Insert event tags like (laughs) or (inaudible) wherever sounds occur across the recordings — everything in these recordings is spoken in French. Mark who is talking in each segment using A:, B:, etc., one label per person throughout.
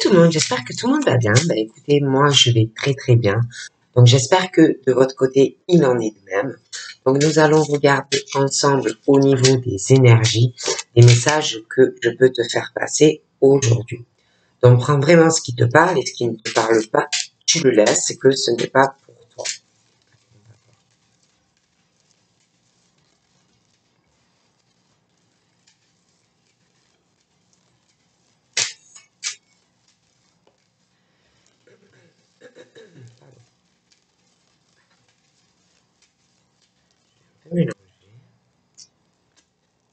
A: tout le monde, j'espère que tout le monde va bien. Bah écoutez, moi je vais très très bien. Donc j'espère que de votre côté, il en est de même. Donc nous allons regarder ensemble au niveau des énergies, les messages que je peux te faire passer aujourd'hui. Donc prends vraiment ce qui te parle et ce qui ne te parle pas, tu le laisses, c'est que ce n'est pas pour toi.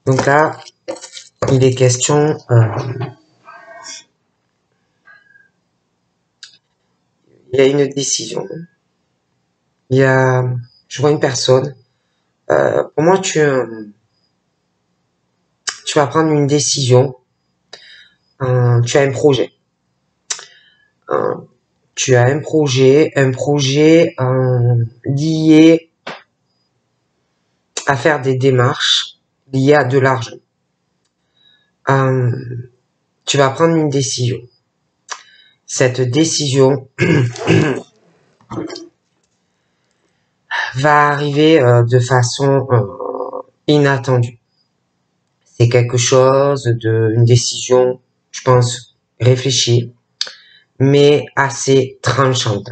A: Donc il est question euh, il y a une décision. Il y a, je vois une personne. Euh, pour moi, tu, tu vas prendre une décision. Euh, tu as un projet. Euh, tu as un projet, un projet lié à faire des démarches liées à de l'argent. tu vas prendre une décision cette décision (coughs) va arriver euh, de façon euh, inattendue. C'est quelque chose de une décision, je pense, réfléchie, mais assez tranchante.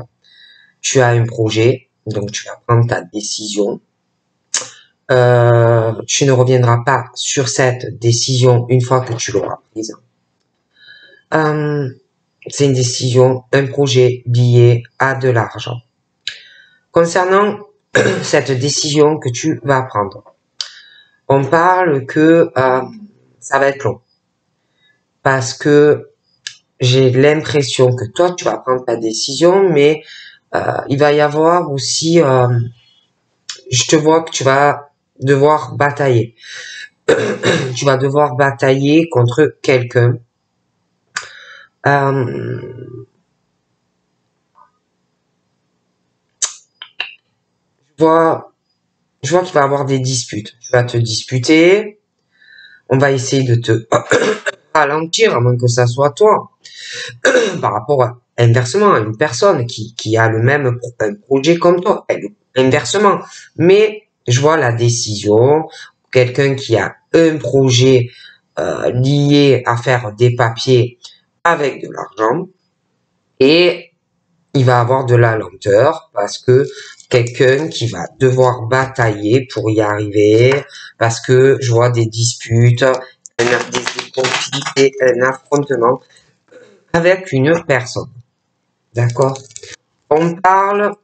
A: Tu as un projet, donc tu vas prendre ta décision. Euh, tu ne reviendras pas sur cette décision une fois que tu l'auras prise. Euh, c'est une décision, un projet lié à de l'argent. Concernant (clears throat) cette décision que tu vas prendre, on parle que euh, ça va être long. Parce que j'ai l'impression que toi, tu vas prendre ta décision, mais euh, il va y avoir aussi, euh, je te vois que tu vas devoir batailler. (coughs) tu vas devoir batailler contre quelqu'un euh, je vois, je vois qu'il va y avoir des disputes. Tu vas te disputer. On va essayer de te (coughs) ralentir, à moins que ça soit toi. (coughs) Par rapport inversement à une personne qui a le même projet comme toi. Inversement. Mais je vois la décision. Quelqu'un qui a un projet euh, lié à faire des papiers avec de l'argent et il va avoir de la lenteur parce que quelqu'un qui va devoir batailler pour y arriver parce que je vois des disputes, conflits, un affrontement avec une personne. D'accord? On parle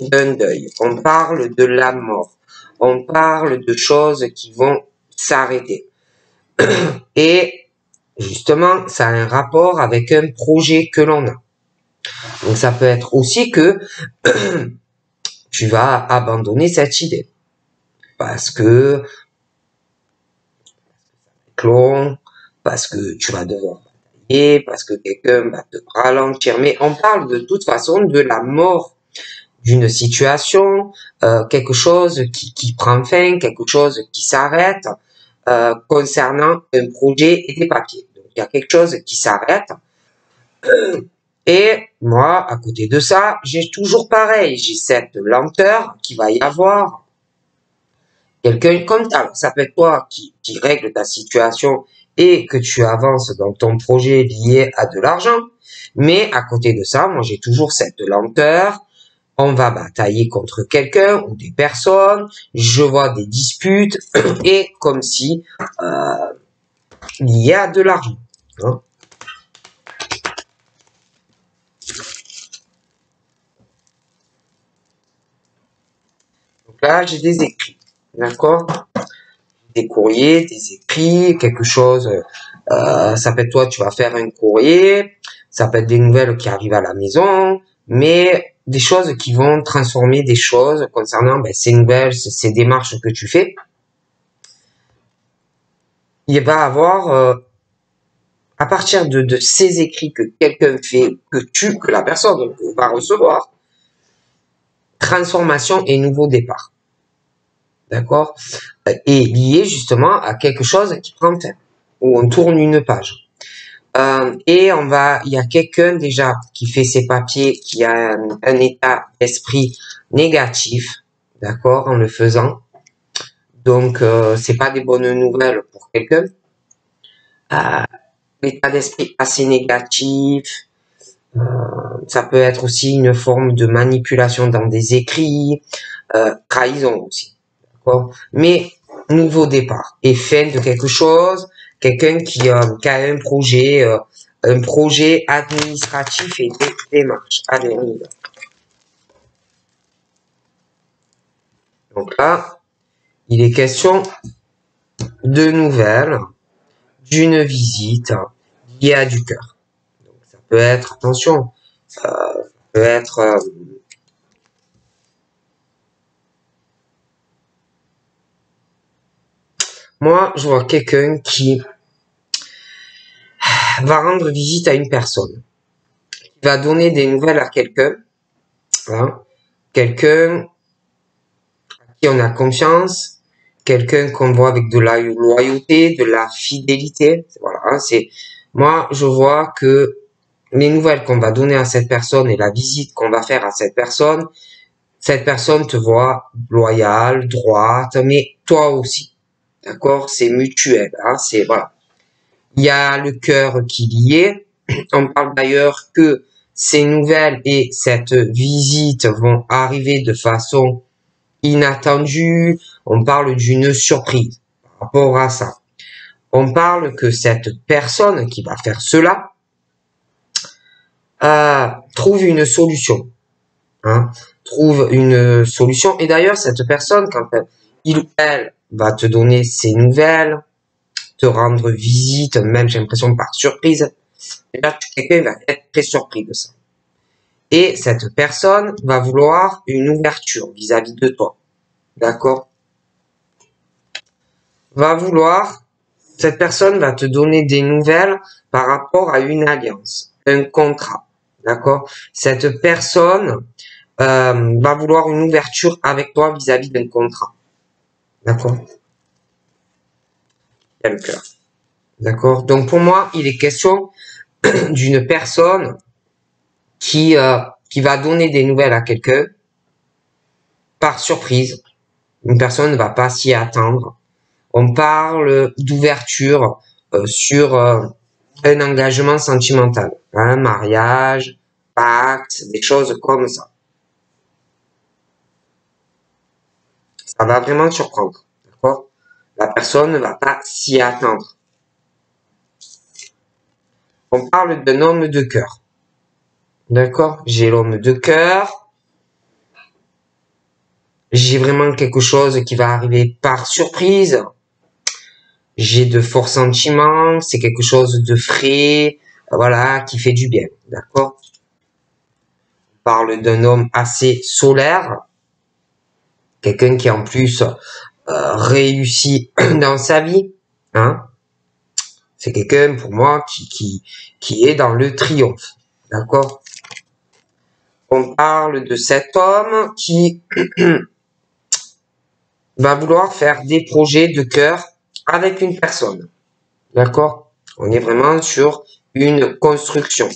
A: d'un deuil, on parle de la mort, on parle de choses qui vont s'arrêter. (clears throat) Et justement, ça a un rapport avec un projet que l'on a. Donc ça peut être aussi que (clears throat) tu vas abandonner cette idée. Parce que long, parce que tu vas devoir batailler, parce que quelqu'un va te ralentir. Mais on parle de toute façon de la mort d'une situation, euh, quelque chose qui, qui prend fin, quelque chose qui s'arrête. Euh, concernant un projet et des papiers. Donc, il y a quelque chose qui s'arrête. (clears throat) Et moi, à côté de ça, j'ai toujours pareil, j'ai cette lenteur qui va y avoir. Quelqu'un comme ça, ça peut être toi qui, qui règle ta situation et que tu avances dans ton projet lié à de l'argent. Mais à côté de ça, moi j'ai toujours cette lenteur, on va batailler contre quelqu'un ou des personnes, je vois des disputes, (clears throat) et comme si euh, il y a de l'argent. Hein. Donc là, j'ai des écrits, d'accord? Des courriers, des écrits, quelque chose, euh, ça peut être toi, tu vas faire un courrier, ça peut être des nouvelles qui arrivent à la maison, mais des choses qui vont transformer des choses concernant ben, ces nouvelles, ces, démarches que tu fais. Il va avoir, euh, à partir de, de, ces écrits que quelqu'un fait, que tu, que la personne va recevoir, transformation et nouveau départ. D'accord? Et lié justement à quelque chose qui prend fin, où on tourne une page. Euh, et on va, il y a quelqu'un déjà qui fait ses papiers, qui a un, état d'esprit négatif, d'accord, en le faisant. Donc, euh, c'est pas des bonnes nouvelles pour quelqu'un. Euh, l'état d'esprit assez négatif. Euh, ça peut être aussi une forme de manipulation dans des écrits, euh, trahison aussi. D'accord Mais nouveau départ et fin de quelque chose, quelqu'un qui, euh, qui, a un projet, euh, un projet administratif et des démarches à venir. Donc là, il est question de nouvelles, d'une visite liée à du cœur. Donc ça peut être, attention, euh, ça peut être Moi, je vois quelqu'un qui va rendre visite à une personne, qui va donner des nouvelles à quelqu'un, hein, quelqu'un à qui on a confiance, quelqu'un qu'on voit avec de la loyauté, de la fidélité. Voilà, hein, c'est moi, je vois que les nouvelles qu'on va donner à cette personne et la visite qu'on va faire à cette personne, cette personne te voit loyale, droite, mais toi aussi. D'accord? C'est mutuel. Hein c'est voilà. Il y a le cœur qui y est. (clears throat) On parle d'ailleurs que ces nouvelles et cette visite vont arriver de façon inattendue. On parle d'une surprise par rapport à ça. On parle que cette personne qui va faire cela euh, trouve une solution. Hein, trouve une solution. Et d'ailleurs, cette personne, quand elle va te donner ses nouvelles, rendre visite, même j'ai l'impression par surprise. Quelqu'un va être très surpris de ça. Et cette personne va vouloir une ouverture vis-à-vis de toi. D'accord? Va vouloir, cette personne va te donner des nouvelles par rapport à une alliance, un contrat. D'accord? Cette personne euh, va vouloir une ouverture avec toi vis-à-vis d'un contrat. D'accord? D'accord Donc pour moi, il est question (clears throat) d'une personne qui, euh, qui va donner des nouvelles à quelqu'un par surprise. Une personne ne va pas s'y attendre. On parle d'ouverture euh, sur euh, un engagement sentimental, un mariage, pacte, des choses comme ça. ça va vraiment surprendre. D'accord? La personne ne va pas s'y attendre. On parle d'un homme de cœur. D'accord? J'ai l'homme de cœur. J'ai vraiment quelque chose qui va arriver par surprise. J'ai de forts sentiments. C'est quelque chose de frais. Voilà, qui fait du bien. D'accord? On parle d'un homme assez solaire quelqu'un qui en plus euh, réussit (clears throat) dans sa vie. Hein c'est quelqu'un pour moi qui, qui, qui est dans le triomphe. D'accord? On parle de cet homme qui (clears throat) va vouloir faire des projets de cœur avec une personne. D'accord? On est vraiment sur une construction.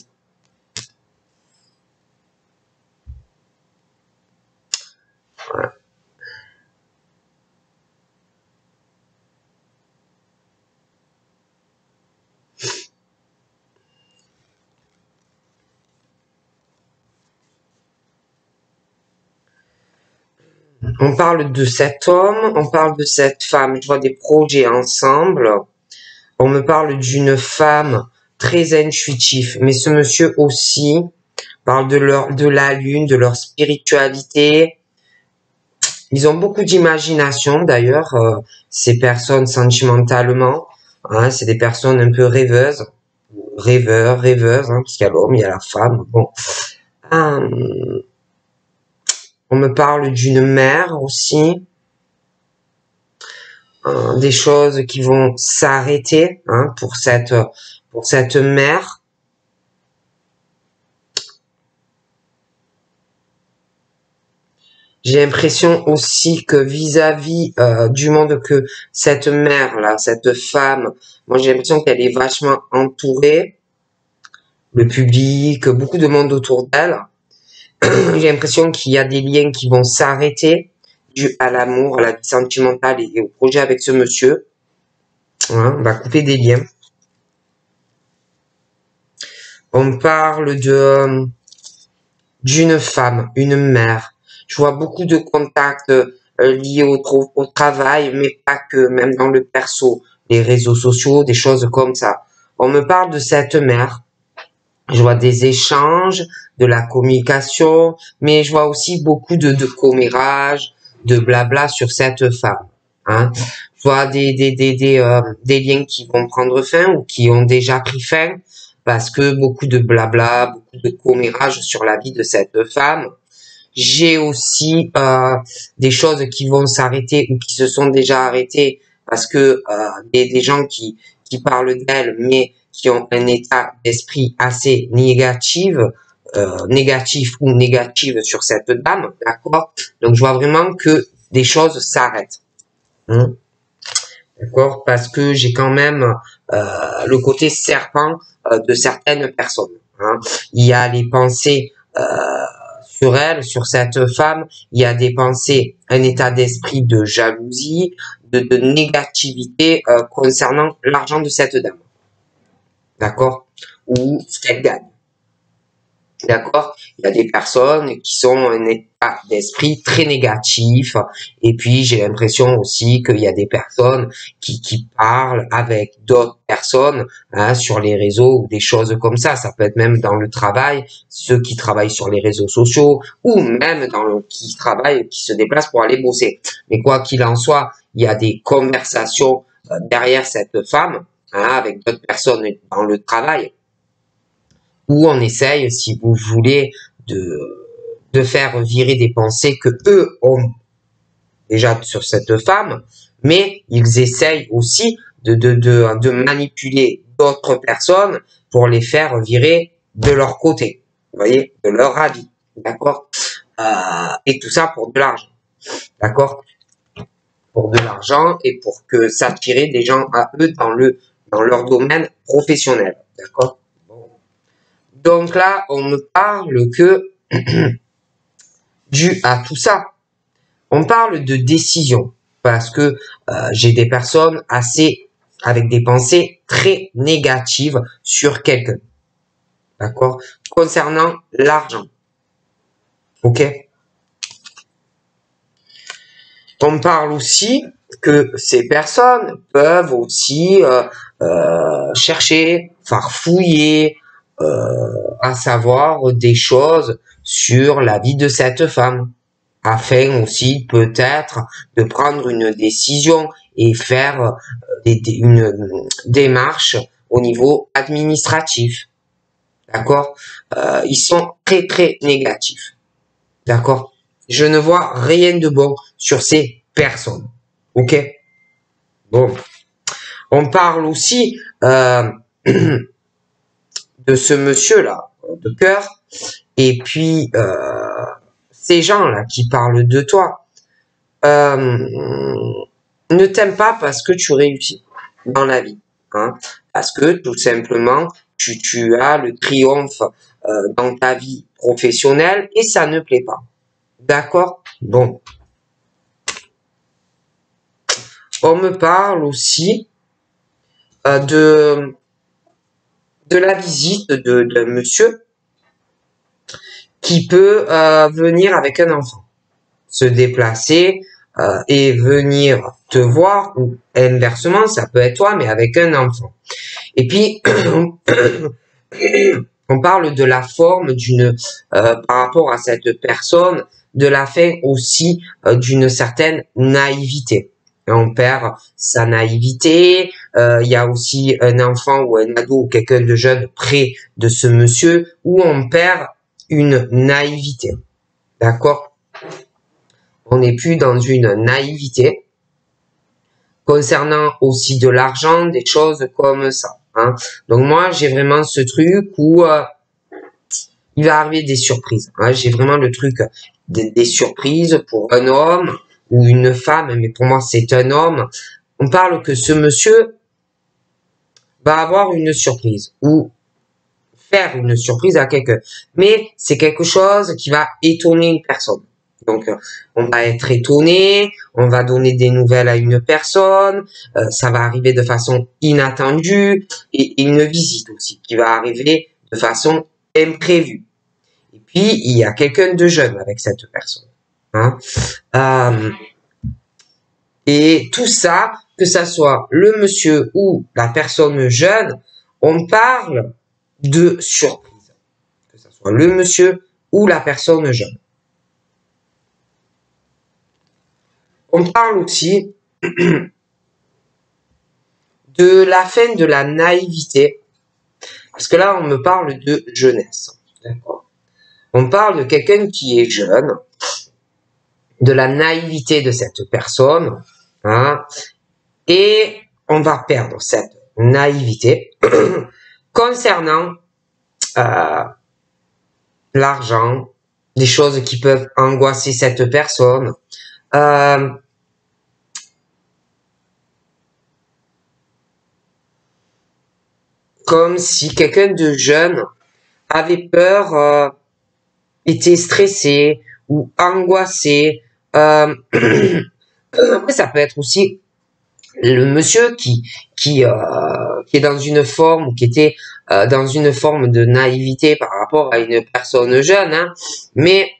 A: On parle de cet homme, on parle de cette femme. Je vois des projets ensemble. On me parle d'une femme très intuitive, mais ce monsieur aussi parle de leur, de la lune, de leur spiritualité. Ils ont beaucoup d'imagination d'ailleurs, euh, ces personnes sentimentalement. Hein, c'est des personnes un peu rêveuses, rêveurs, rêveuses, hein, parce qu'il y a l'homme, il y a la femme. Bon, euh, on me parle d'une mère aussi. Euh, des choses qui vont s'arrêter hein, pour cette pour cette mère. J'ai l'impression aussi que vis-à-vis euh, du monde que cette mère là, cette femme, moi j'ai l'impression qu'elle est vachement entourée. le public, beaucoup de monde autour d'elle. J'ai l'impression qu'il y a des liens qui vont s'arrêter à l'amour, à la vie sentimentale et au projet avec ce monsieur. on va couper des liens. On parle de d'une femme, une mère. Je vois beaucoup de contacts euh, liés au travail, mais pas que, même dans le perso, les réseaux sociaux, des choses comme ça. On me parle de cette mère. Je vois des échanges, de la communication, mais je vois aussi beaucoup de, de commérages, de blabla sur cette femme. Hein. Je vois des, des, des, des, euh, des liens qui vont prendre fin ou qui ont déjà pris fin parce que beaucoup de blabla, beaucoup de commérages sur la vie de cette femme. J'ai aussi euh, des choses qui vont s'arrêter ou qui se sont déjà arrêtées parce que euh, des, des gens qui, qui parlent d'elle mais qui ont un état d'esprit assez négatif, euh, négatif ou négative sur cette dame, d'accord? Donc je vois vraiment que des choses s'arrêtent. Hein d'accord? Parce que j'ai quand même euh, le côté serpent euh, de certaines personnes. Hein. Il y a les pensées euh, sur elle, sur cette femme, il y a des pensées, un état d'esprit de jalousie, de, de négativité concernant l'argent de cette dame. D'accord? Ou ce gagne. D'accord? Il y a des personnes qui sont un état d'esprit très négatif. Et puis, j'ai l'impression aussi qu'il y a des personnes qui, qui parlent avec d'autres personnes hein, sur les réseaux ou des choses comme ça. Ça peut être même dans le travail, ceux qui travaillent sur les réseaux sociaux ou même dans le, qui travaillent, qui se déplacent pour aller bosser. Mais quoi qu'il en soit, il y a des conversations euh, derrière cette femme hein, avec d'autres personnes dans le travail. Où on essaye, si vous voulez, de, de faire virer des pensées que eux ont déjà sur cette femme, mais ils essayent aussi de, de, de, manipuler d'autres personnes pour les faire virer de leur côté, vous voyez, de leur avis, d'accord? Euh, Et tout ça pour de l'argent, d'accord? Pour de l'argent et pour que s'attirer des gens à eux dans le dans leur domaine professionnel, d'accord? Donc là, on ne parle que (clears throat) dû à tout ça. On parle de décision parce que euh, j'ai des personnes assez avec des pensées très négatives sur quelqu'un. D'accord? Concernant l'argent. Ok? On parle aussi que ces personnes peuvent aussi euh, euh, chercher, euh, à savoir des choses sur la vie de cette femme, afin aussi peut-être de prendre une décision et faire euh, une démarche au niveau administratif. D'accord? Euh, Ils sont très très négatifs. D'accord? Je ne vois rien de bon sur ces personnes. Ok? Bon. On parle aussi euh, (clears throat) de ce monsieur-là, de cœur, et puis euh, ces gens-là qui parlent de toi, euh, ne t'aiment pas parce que tu réussis dans la vie, hein, parce que tout simplement tu, tu as le triomphe euh, dans ta vie professionnelle et ça ne plaît pas. D'accord Bon. On me parle aussi de de la visite de, monsieur qui peut euh, venir avec un enfant, se déplacer euh, et venir te voir, ou inversement, ça peut être toi, mais avec un enfant. Et puis, (coughs) on parle de la forme d'une, euh, par rapport à cette personne, de la fin aussi d'une certaine naïveté on perd sa naïveté. Euh, il y a aussi un enfant ou un ado ou quelqu'un de jeune près de ce monsieur où on perd une naïveté. D'accord? On n'est plus dans une naïveté. Concernant aussi de l'argent, des choses comme ça. Hein. Donc moi, j'ai vraiment ce truc où euh, il va arriver des surprises. Hein. J'ai vraiment le truc des surprises pour un homme ou une femme, mais pour moi c'est un homme, on parle que ce monsieur va avoir une surprise ou faire une surprise à quelqu'un. Mais c'est quelque chose qui va étonner une personne. Donc, on va être étonné, on va donner des nouvelles à une personne, euh, ça va arriver de façon inattendue, et, une visite aussi qui va arriver de façon imprévue. Et puis, il y a quelqu'un de jeune avec cette personne. Hein. Euh, et tout ça, que ça soit le monsieur ou la personne jeune, on parle de surprise. Que ce soit le monsieur ou la personne jeune. On parle aussi (clears throat) de la fin de la naïveté. Parce que là, on me parle de jeunesse. On parle de quelqu'un qui est jeune, de la naïveté de cette personne, hein, et on va perdre cette naïveté (clears throat) concernant euh, l'argent, des choses qui peuvent angoisser cette personne. Euh, comme si quelqu'un de jeune avait peur, euh, était stressé ou angoissé. Euh, (clears throat) ça peut être aussi le monsieur qui qui euh, qui est dans une forme qui était euh, dans une forme de naïveté par rapport à une personne jeune hein. mais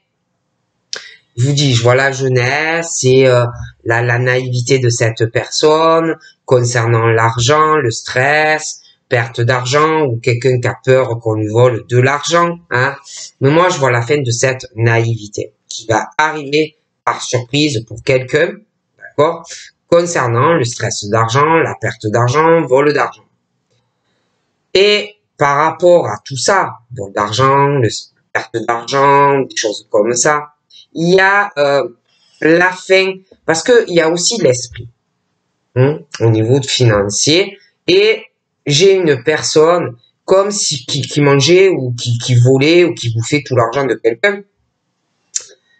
A: je vous dis je vois la jeunesse et euh, la, la naïveté de cette personne concernant l'argent le stress perte d'argent ou quelqu'un qui a peur qu'on lui vole de l'argent hein. mais moi je vois la fin de cette naïveté qui va arriver par surprise pour quelqu'un d'accord concernant le stress d'argent, la perte d'argent, vol d'argent. Et par rapport à tout ça, vol d'argent, perte d'argent, des choses comme ça, il y a euh, la fin, parce qu'il y a aussi l'esprit hein, au niveau financier. Et j'ai une personne comme si qui, mangeait ou qui, qui volait ou qui bouffait tout l'argent de quelqu'un.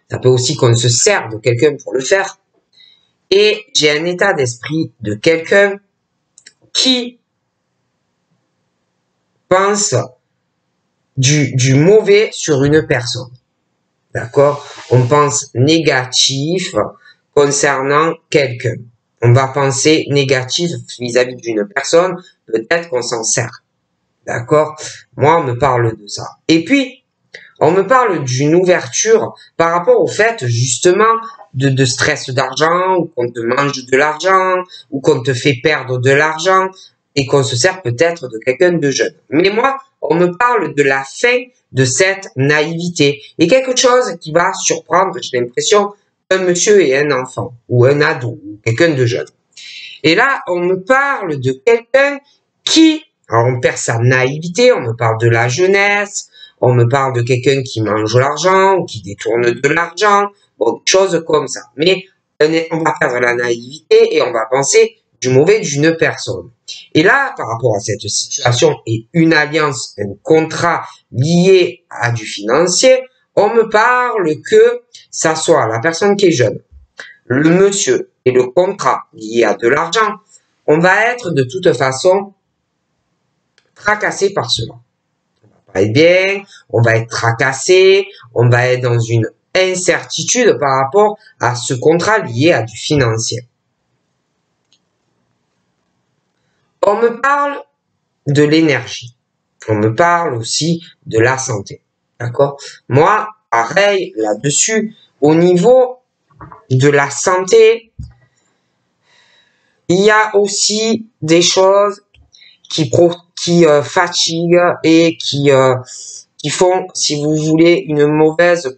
A: Ça peut aussi qu'on se sert de quelqu'un pour le faire et j'ai un état d'esprit de quelqu'un qui pense du, du mauvais sur une personne. D'accord? On pense négatif concernant quelqu'un. On va penser négatif vis-à-vis d'une personne, peut-être qu'on s'en sert. D'accord? Moi, on me parle de ça. Et puis, on me parle d'une ouverture par rapport au fait, justement, de, stress d'argent, ou qu'on te mange de l'argent, ou qu'on te fait perdre de l'argent, et qu'on se sert peut-être de quelqu'un de jeune. Mais moi, on me parle de la fin de cette naïveté, et quelque chose qui va surprendre, j'ai l'impression, un monsieur et un enfant, ou un ado, ou quelqu'un de jeune. Et là, on me parle de quelqu'un qui, alors on perd sa naïveté, on me parle de la jeunesse, on me parle de quelqu'un qui mange l'argent, ou qui détourne de l'argent, Bon, choses comme ça. Mais on va perdre la naïveté et on va penser du mauvais d'une personne. Et là, par rapport à cette situation et une alliance, un contrat lié à du financier, on me parle que ça soit la personne qui est jeune, le monsieur et le contrat lié à de l'argent, on va être de toute façon tracassé par cela. On va pas être bien, on va être tracassé, on va être dans une incertitude par rapport à ce contrat lié à du financier. On me parle de l'énergie. On me parle aussi de la santé. D'accord? Moi, pareil, là-dessus, au niveau de la santé, il y a aussi des choses qui, qui euh, fatiguent et qui, euh, qui font, si vous voulez, une mauvaise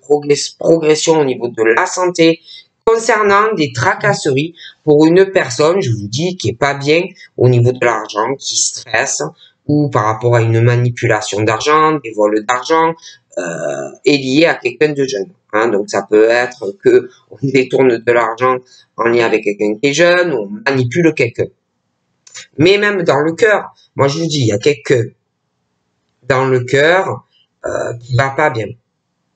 A: progression au niveau de la santé concernant des tracasseries pour une personne, je vous dis, qui est pas bien au niveau de l'argent, qui stresse ou par rapport à une manipulation d'argent, des vols d'argent, euh, est lié à quelqu'un de jeune. Hein. Donc ça peut être que on détourne de l'argent en lien avec quelqu'un qui est jeune, ou on manipule quelqu'un. Mais même dans le cœur, moi je vous dis, il y a quelqu'un dans le cœur euh, qui va pas bien.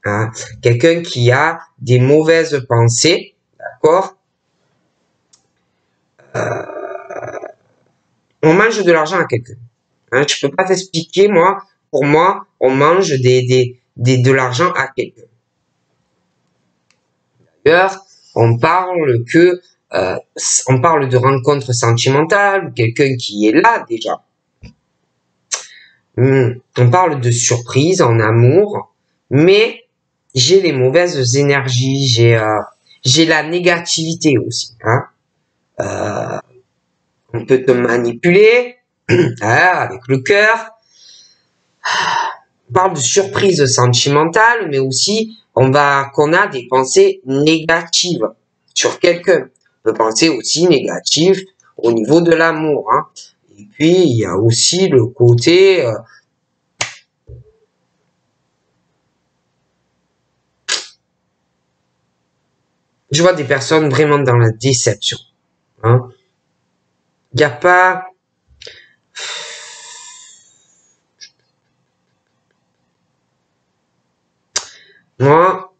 A: Hein. Quelqu'un qui a des mauvaises pensées, d'accord euh, On mange de l'argent à quelqu'un. Hein. Je peux pas t'expliquer, moi, pour moi, on mange des, de l'argent à quelqu'un. On parle que euh, on parle de rencontre sentimentale, quelqu'un qui est là déjà. Hmm, on parle de surprise en amour, mais j'ai les mauvaises énergies, j'ai euh, j'ai la négativité aussi. Hein. Euh, on peut te manipuler (clears throat) hein, avec le cœur. On parle de surprise sentimentale, mais aussi on va qu'on a des pensées négatives sur quelqu'un. On peut penser aussi négatif au niveau de l'amour. Hein. Et puis il y a aussi le côté euh, je vois des personnes vraiment dans la déception. Hein. Il n'y a pas... Moi,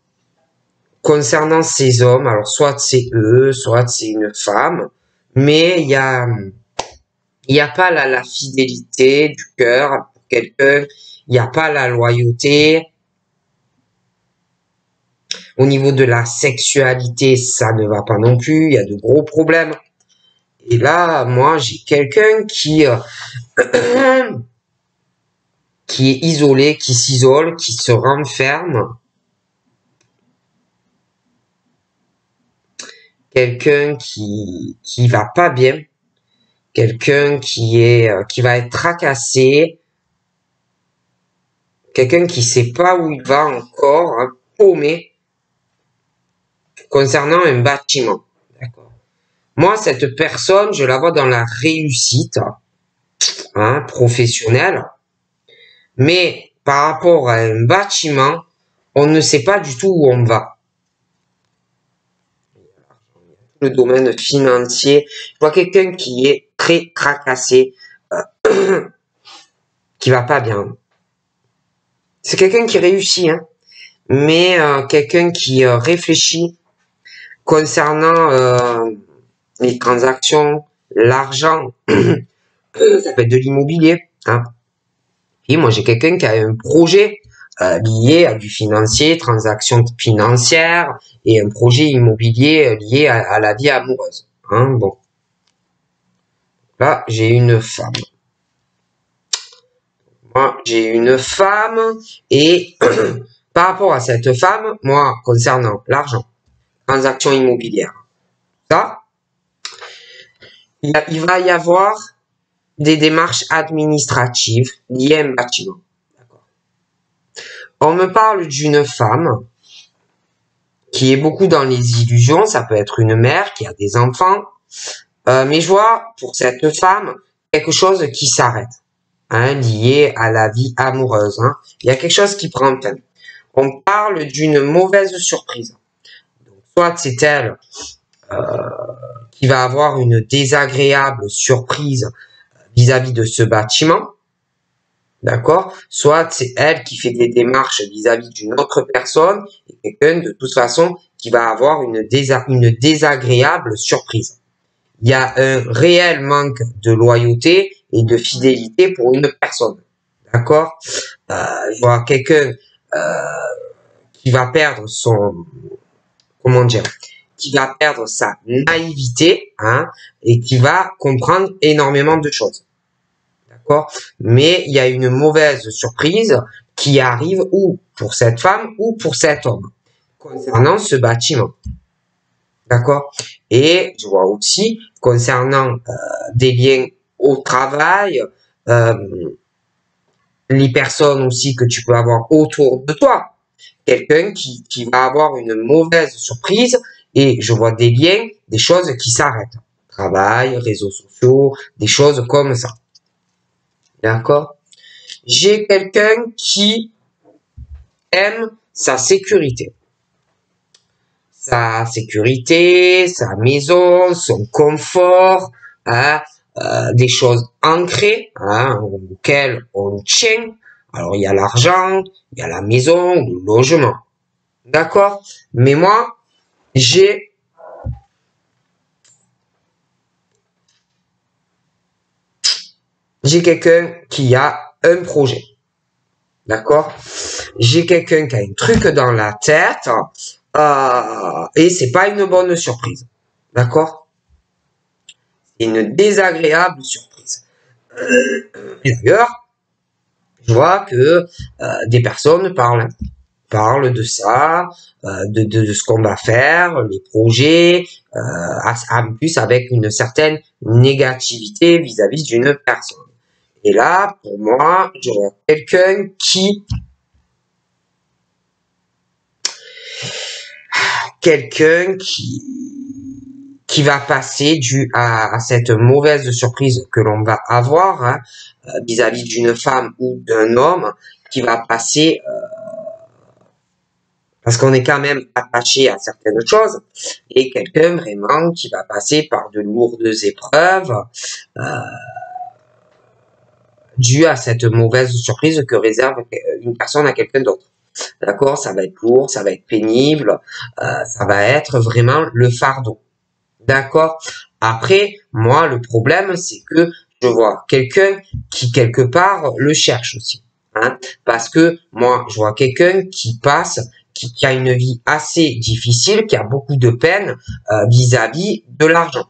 A: concernant ces hommes, alors soit c'est eux, soit c'est une femme, mais il y a, il n'y a pas la, fidélité du cœur pour quelqu'un, il n'y a pas la loyauté, au niveau de la sexualité, ça ne va pas non plus. Il y a de gros problèmes. Et là, moi, j'ai quelqu'un qui euh, (coughs) qui est isolé, qui s'isole, qui se renferme. Quelqu'un qui qui va pas bien. Quelqu'un qui est euh, qui va être tracassé. Quelqu'un qui sait pas où il va encore, hein, paumé concernant un bâtiment. Moi, cette personne, je la vois dans la réussite hein, professionnelle, mais par rapport à un bâtiment, on ne sait pas du tout où on va. Domaine financier, je vois quelqu'un qui est très tracassé, euh, (clears throat) qui va pas bien. C'est quelqu'un qui réussit, hein, mais euh, quelqu'un qui euh, réfléchit concernant les transactions, l'argent, (clears throat) ça peut être de l'immobilier. Hein. Et moi, j'ai quelqu'un qui a un projet euh, lié à du financier, transactions financières et un projet immobilier euh, lié à, la vie amoureuse. Hein, bon. Là, j'ai une femme. Moi, j'ai une femme et (clears throat) par rapport à cette femme, moi, concernant l'argent, transactions immobilières. Ça, il va y avoir des démarches administratives liées à un bâtiment. On me parle d'une femme qui est beaucoup dans les illusions. Ça peut être une mère qui a des enfants. Euh, mais je vois pour cette femme quelque chose qui s'arrête, hein, lié à la vie amoureuse. Hein. Il y a quelque chose qui prend fin. On parle d'une mauvaise surprise soit c'est elle euh, qui va avoir une désagréable surprise vis-à-vis de ce bâtiment, d'accord? Soit c'est elle qui fait des démarches vis-à-vis d'une autre personne et quelqu'un de toute façon qui va avoir une, désagréable surprise. Il y a un réel manque de loyauté et de fidélité pour une personne, d'accord? Euh, quelqu'un euh, qui va perdre son comment dire, qui va perdre sa naïveté, hein, et qui va comprendre énormément de choses. D'accord Mais il y a une mauvaise surprise qui arrive ou pour cette femme ou pour cet homme concernant ce bâtiment. D'accord Et je vois aussi concernant euh, des liens au travail, euh, les personnes aussi que tu peux avoir autour de toi quelqu'un qui, qui va avoir une mauvaise surprise et je vois des liens, des choses qui s'arrêtent. Travail, réseaux sociaux, des choses comme ça. D'accord? J'ai quelqu'un qui aime sa sécurité. Sa sécurité, sa maison, son confort, hein, euh, des choses ancrées hein, auxquelles on tient, alors, il y a l'argent, il y a la maison, le logement. D'accord? Mais moi, j'ai... J'ai quelqu'un qui a un projet. D'accord? J'ai quelqu'un qui a un truc dans la tête euh, et c'est pas une bonne surprise. D'accord? C'est une désagréable surprise. D'ailleurs, je vois que euh, des personnes parlent de ça, euh, de, ce qu'on va faire, les projets, en plus avec une certaine négativité vis-à-vis d'une personne. Et là, pour moi, vois quelqu'un qui quelqu'un qui qui va passer dû à, cette mauvaise surprise que l'on va avoir hein, euh, vis-à-vis d'une femme ou d'un homme qui va passer euh, parce qu'on est quand même attaché à certaines choses et quelqu'un vraiment qui va passer par de lourdes épreuves euh, dû à cette mauvaise surprise que réserve une personne à quelqu'un d'autre. D'accord? Ça va être lourd, ça va être pénible, euh, ça va être vraiment le fardeau. D'accord? Après, moi, le problème, c'est que je vois quelqu'un qui, quelque part, le cherche aussi. Hein Parce que moi, je vois quelqu'un qui passe, qui, a une vie assez difficile, qui a beaucoup de peine euh, vis-à-vis de l'argent.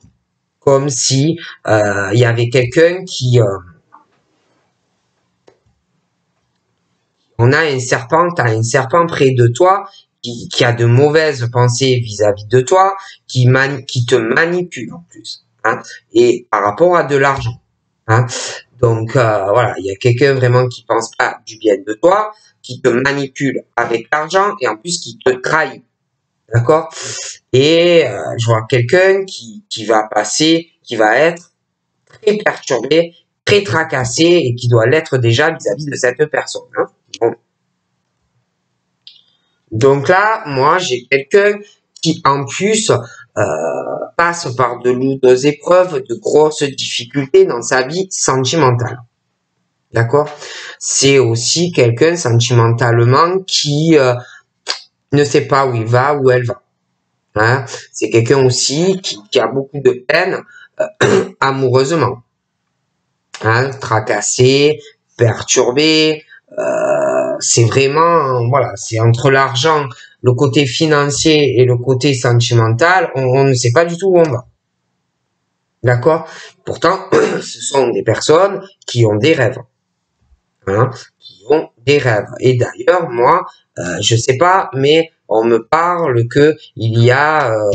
A: Comme si euh, il y avait quelqu'un qui... Euh, on a un serpent, tu as un serpent près de toi qui, a de mauvaises pensées vis-à-vis de toi, qui, qui te manipule en plus, hein, et par rapport à de l'argent. Hein. Donc euh, voilà, il y a quelqu'un vraiment qui pense pas du bien de toi, qui te manipule avec l'argent et en plus qui te trahit. D'accord? Et euh, je vois quelqu'un qui, qui va passer, qui va être très perturbé, très tracassé et qui doit l'être déjà vis-à-vis de cette personne. Hein. Donc là, moi, j'ai quelqu'un qui, en plus, euh, passe par de lourdes épreuves, de grosses difficultés dans sa vie sentimentale. D'accord? C'est aussi quelqu'un sentimentalement qui euh, ne sait pas où il va, où elle va. Hein? C'est quelqu'un aussi qui, a beaucoup de peine euh, (clears throat) amoureusement. Hein? Tracassé, perturbé, c'est vraiment, voilà, c'est entre l'argent, le côté financier et le côté sentimental, on, ne sait pas du tout où on va. D'accord? Pourtant, (clears throat) ce sont des personnes qui ont des rêves. Hein, qui ont des rêves. Et d'ailleurs, moi, euh, je sais pas, mais on me parle que il y a euh,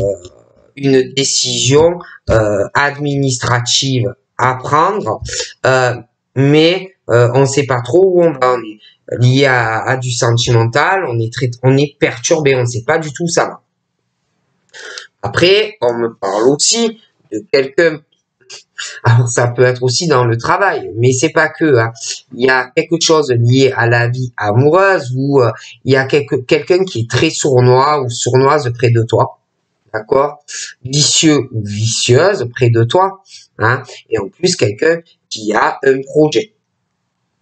A: une décision euh, administrative à prendre, mais euh, on ne sait pas trop où on va. Lié à, du sentimental, on est très, on est perturbé, on ne sait pas du tout ça. Après, on me parle aussi de quelqu'un. (laughs) Alors ça peut être aussi dans le travail, mais c'est pas que. Hein. Il y a quelque chose lié à la vie amoureuse ou euh, il y a quelqu'un qui est très sournois ou sournoise près de toi, d'accord? Vicieux ou vicieuse près de toi, hein Et en plus quelqu'un qui a un projet.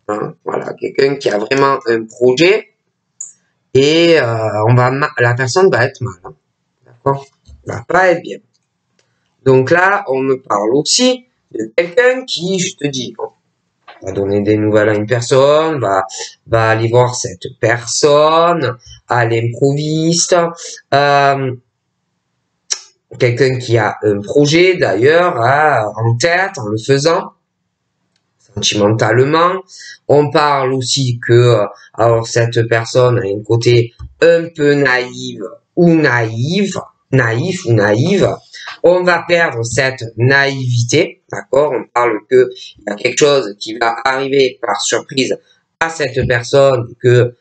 A: Hein, voilà, quelqu'un qui a vraiment un projet et euh, on va la personne va être mal, d'accord? Va pas être bien. Donc là, on me parle aussi de quelqu'un qui, je te dis, va donner des nouvelles à une personne, va, va aller voir cette personne à l'improviste, euh, quelqu'un qui a un projet d'ailleurs en tête en le faisant, sentimentalement. On parle aussi que euh, alors cette personne a un côté un peu naïve ou naïve, naïf ou naïve. On va perdre cette naïveté, d'accord? On parle que il y a quelque chose qui va arriver par surprise à cette personne que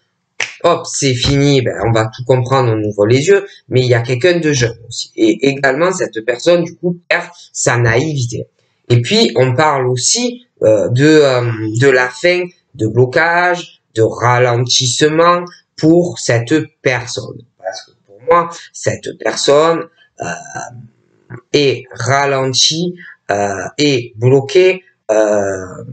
A: hop, c'est fini, ben, on va tout comprendre, on ouvre les yeux, mais il y a quelqu'un de jeune aussi. Et également, cette personne, du coup, perd sa naïveté. Et puis, on parle aussi euh, de, euh, de la fin de blocage, de ralentissement pour cette personne. Parce que pour moi, cette personne euh, est ralentie euh, et bloquée. Il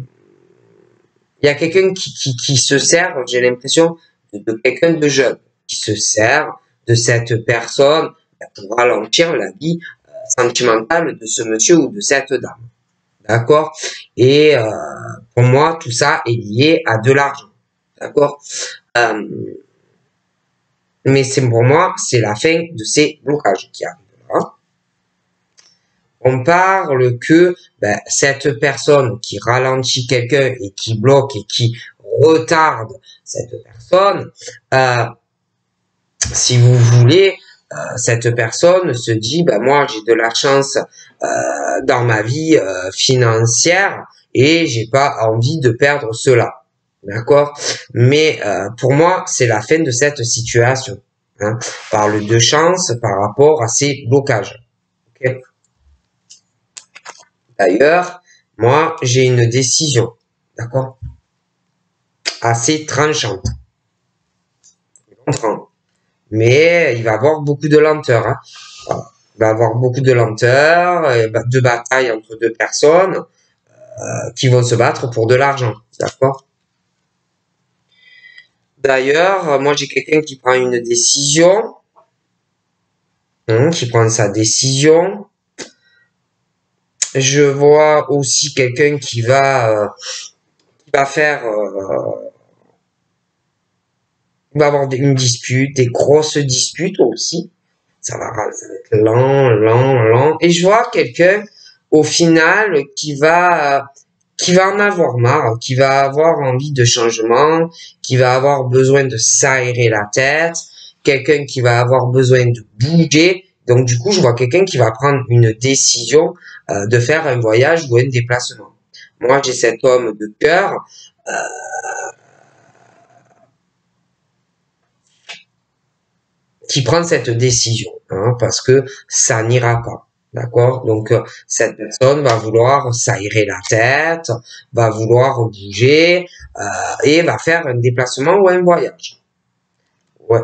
A: y a quelqu'un qui, qui, qui, se sert, j'ai l'impression, de, de quelqu'un de jeune, qui se sert de cette personne pour ralentir la vie sentimentale de ce monsieur ou de cette dame. D'accord? Et euh, pour moi, tout ça est lié à de l'argent. D'accord? Euh, Mais c'est pour moi, c'est la fin de ces blocages qui arrivent là. On parle que ben, cette personne qui ralentit quelqu'un et qui bloque et qui retarde cette personne, euh, si vous voulez, cette personne se dit, ben moi j'ai de la chance euh, dans ma vie euh, financière et j'ai pas envie de perdre cela. D'accord? Mais pour moi, c'est la fin de cette situation. Hein, parle de chance par rapport à ces blocages. D'ailleurs, moi, j'ai une décision, d'accord? Assez tranchante mais il va avoir beaucoup de lenteur. Hein. Il va avoir beaucoup de lenteur, de bataille entre deux personnes euh, qui vont se battre pour de l'argent. D'accord? D'ailleurs, moi j'ai quelqu'un qui prend une décision, hein, qui prend sa décision. Je vois aussi quelqu'un qui va, euh, faire euh, il va avoir une dispute, des grosses disputes aussi. Ça va, ça va être lent, lent, lent. Et je vois quelqu'un, au final, qui va, qui va en avoir marre, qui va avoir envie de changement, qui va avoir besoin de s'aérer la tête, quelqu'un qui va avoir besoin de bouger. Donc du coup, je vois quelqu'un qui va prendre une décision euh, de faire un voyage ou un déplacement. Moi, j'ai cet homme de cœur. Euh, qui prend cette décision, hein, parce que ça n'ira pas. D'accord? Donc, euh, cette personne va vouloir s'aérer la tête, va vouloir bouger euh, et va faire un déplacement ou un voyage. Ouais.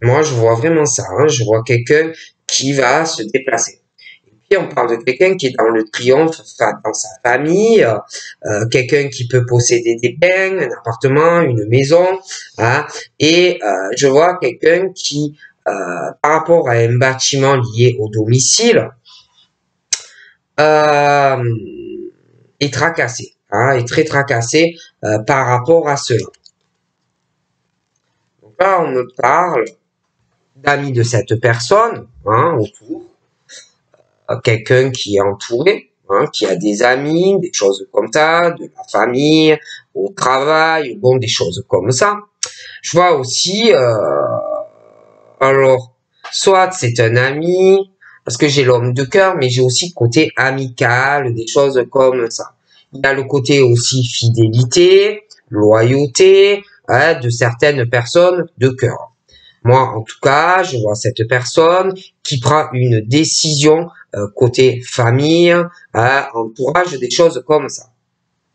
A: Moi, je vois vraiment ça. Hein. Je vois quelqu'un qui va se déplacer. Et puis, on parle de quelqu'un qui est dans le triomphe dans sa famille, euh, quelqu'un qui peut posséder des biens, un appartement, une maison. Hein, et euh, je vois quelqu'un qui euh, par rapport à un bâtiment lié au domicile euh, est tracassé, hein, est très tracassé euh, par rapport à cela. Donc là, on me parle d'amis de cette personne hein, autour, quelqu'un qui est entouré, hein, qui a des amis, des choses comme ça, de la famille, au travail, bon, des choses comme ça. Je vois aussi euh, alors, soit c'est un ami, parce que j'ai l'homme de cœur, mais j'ai aussi le côté amical, des choses comme ça. Il y a le côté aussi fidélité, loyauté hein, de certaines personnes de cœur. Moi, en tout cas, je vois cette personne qui prend une décision euh, côté famille, hein, entourage, des choses comme ça.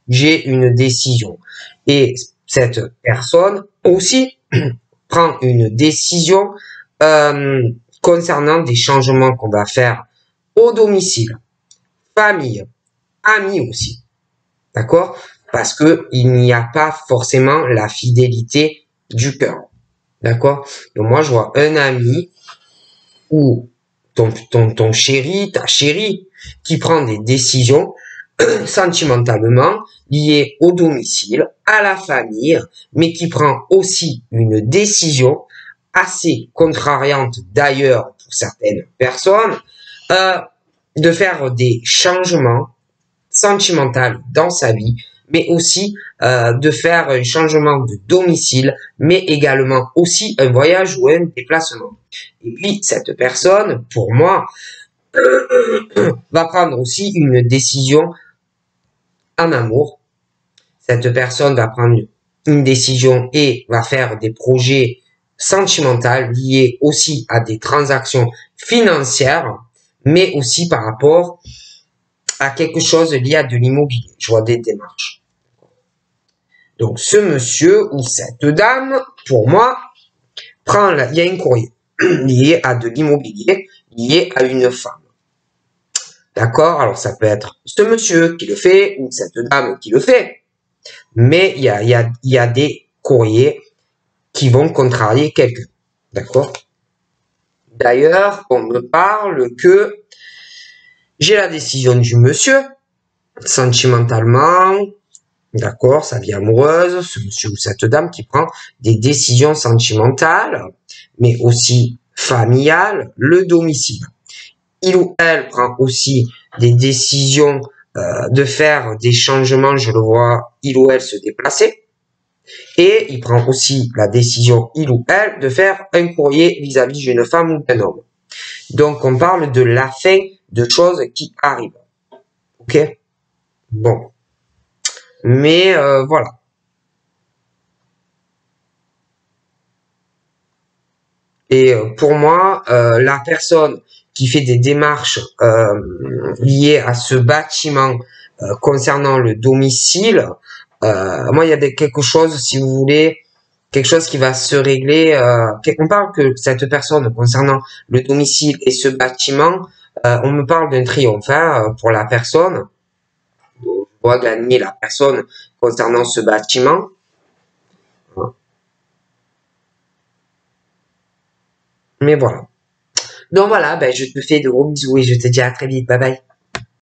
A: J'ai une décision. Et cette personne aussi (clears throat) prend une décision euh, concernant des changements qu'on va faire au domicile, famille, amis aussi. D'accord? Parce que il n'y a pas forcément la fidélité du cœur. D'accord? Donc moi je vois un ami ou ton, ton, ton chéri, ta chérie, qui prend des décisions (clears throat) sentimentalement liées au domicile, à la famille, mais qui prend aussi une décision assez contrariante d'ailleurs pour certaines personnes, euh, de faire des changements sentimentaux dans sa vie, mais aussi euh, de faire un changement de domicile, mais également aussi un voyage ou un déplacement. Et puis cette personne, pour moi, (coughs) va prendre aussi une décision en amour. Cette personne va prendre une décision et va faire des projets sentimentale liée aussi à des transactions financières, mais aussi par rapport à quelque chose lié à de l'immobilier. Je vois des démarches. Donc ce monsieur ou cette dame, pour moi, prend la, il y a un courrier (clears throat) lié à de l'immobilier, lié à une femme. D'accord? Alors ça peut être ce monsieur qui le fait ou cette dame qui le fait. Mais il y a, il y a, il y a des courriers qui vont contrarier quelqu'un. D'accord? D'ailleurs, on me parle que j'ai la décision du monsieur, sentimentalement, d'accord, sa vie amoureuse, ce monsieur ou cette dame qui prend des décisions sentimentales, mais aussi familiales, le domicile. Il ou elle prend aussi des décisions euh, de faire des changements, je le vois, il ou elle se déplacer. Et il prend aussi la décision, il ou elle, de faire un courrier vis-à-vis d'une femme ou d'un homme. Donc on parle de la fin de choses qui arrivent. Ok? Bon. Mais euh, voilà. Et euh, pour moi, euh, la personne qui fait des démarches liées à ce bâtiment concernant le domicile, moi, il y a quelque chose, si vous voulez, quelque chose qui va se régler. on parle que cette personne concernant le domicile et ce bâtiment, on me parle d'un triomphe hein, pour la personne doit gagner la personne concernant ce bâtiment. Mais voilà. Donc voilà, ben, je te fais de gros bisous et je te dis à très vite. Bye bye.